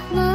Rahman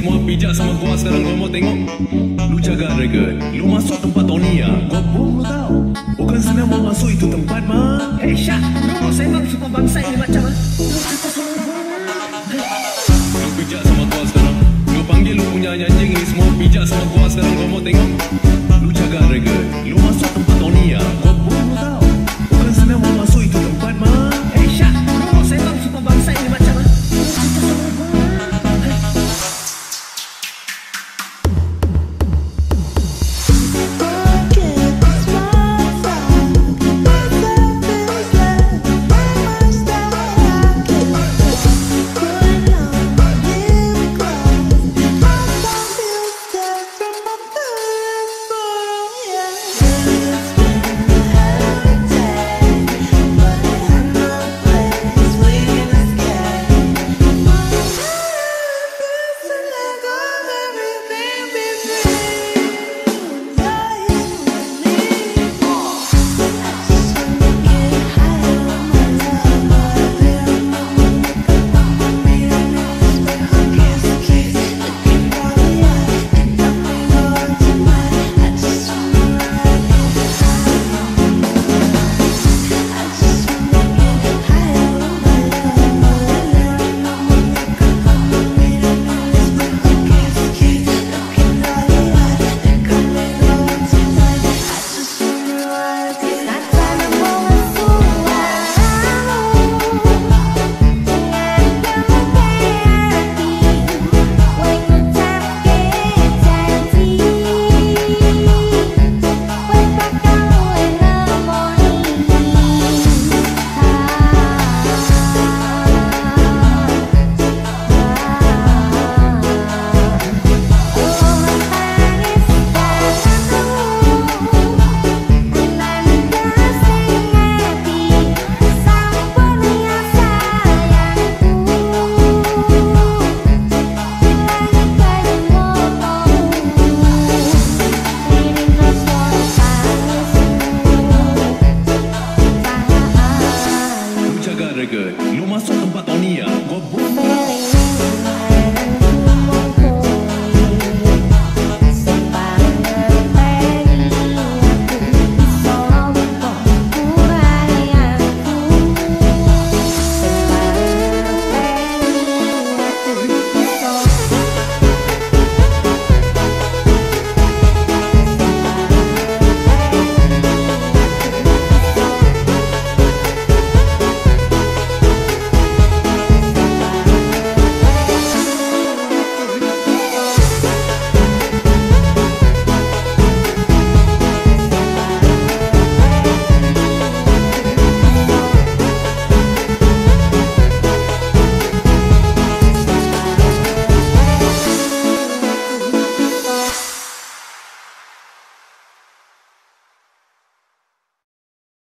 semua pijak sama gua sekarang. Gua mau tengok? Lu jaga record Lu masuk tempat Tony ya? Gua bom lu tahu. Bukan senang mau masuk itu tempat mah Eh Syah, lu mau sembang semua bangsa ini macam? Lu pijak sama gua sekarang. Lu panggil lu punya anjing ni semua pijak sama gua sekarang. Gua mau tengok